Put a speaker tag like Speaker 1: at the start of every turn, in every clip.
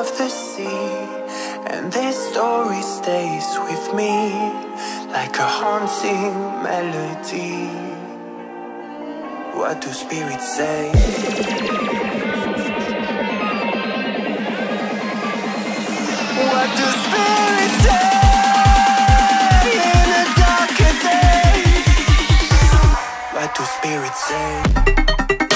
Speaker 1: of the sea And this story stays with me Like a haunting melody What do spirits say? What do spirits say? In What do spirits say?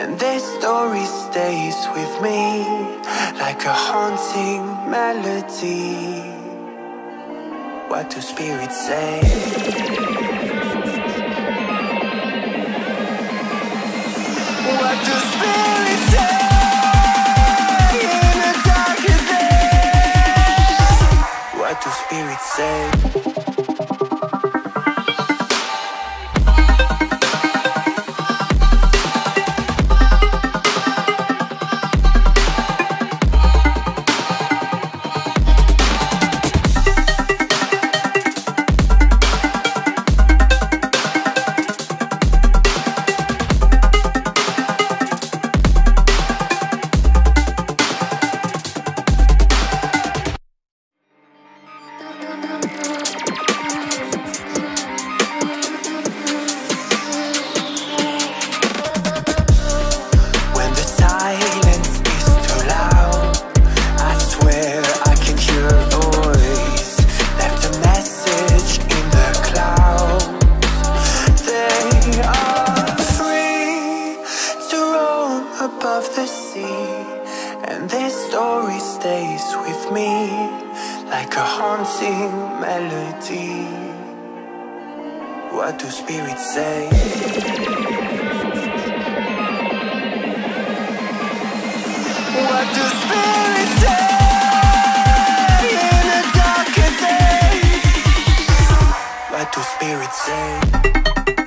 Speaker 1: and this story stays with me like a haunting melody. What do spirits say? What do spirits me like a haunting melody. What do spirits say? What do spirits say? In darker. What do spirits say?